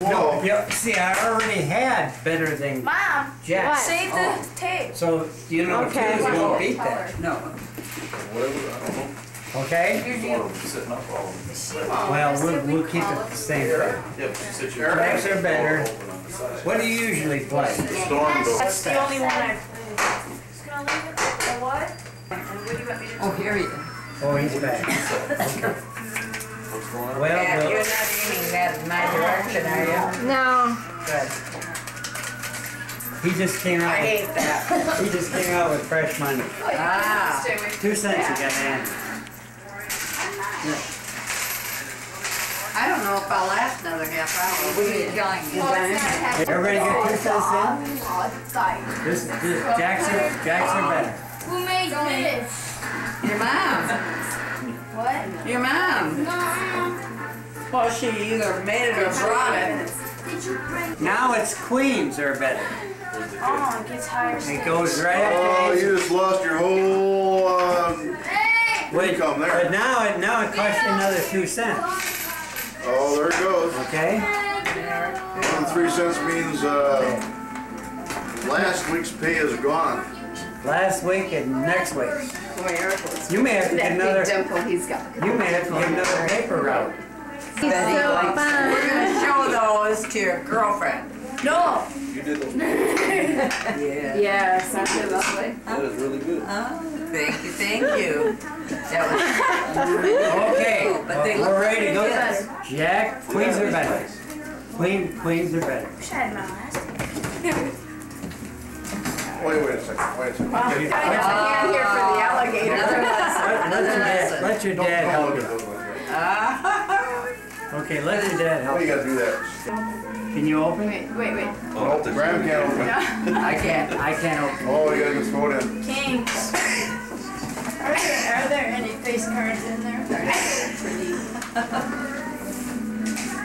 No, yeah, see, I already had better than Mom, Jack. save the oh. tape. So, you know, Okay. twos won't beat that, No. Whatever, I don't know. okay? Or sitting up all of them. Well, we'll, we we'll keep it the same thing. Yeah, but you sit your. Tracks are better. The. What do you usually play? Storm goes. That's the only one I played. Just gonna leave it. The what? What do you want me to oh, do? Oh, here he is. Oh, he's back. What's going? Well, Yeah, you're not aiming that in my direction, are you? No. Good. he just came out. I out, hate that. he just came out with fresh money. Oh, Ah. can stay away. Two cents you got, man. I don't know if I'll last another half hour. What are you telling me? Well, it's not half- Everybody get two cents in? It's fine. This, this, Jackson, are, Jack's better. Who made this? Your mom. Well, she either made it or brought it. Did you bring? Now it's queens are better. Oh, it gets higher. It goes right Oh, to you just lost your whole, um, Hey! Wait, income but there. now it, now it costs you another two cents, Oh, there it goes. okay? And three cents means, uh, last week's pay is gone. Last week and next week. Boy, Eric. You may have to get That another, big dimple he's got. you may have to get another paper route. He's Betty so likes- fun. We're gonna show those to your girlfriend. No. You did those. Yeah. Yes, aren't they lovely? That is really good. Oh, thank you, thank you. That was really Okay, cool, but they look we're ready to go. pretty. Jack, queens are better. Queen, queens are better. Wish I had my last. Wait, wait a second, wait a second. I got my here for the alligator. Let let your dad, lesson. let your Don't- dad don't help you. Okay, let your dad Why help you you. gotta do that? Can you open? Wait, wait, wait. Oh, the Graham can't open it. I can't. I can't open. Oh, you gotta just throw it in. Kings. Are there, are there any face cards in there? Pretty.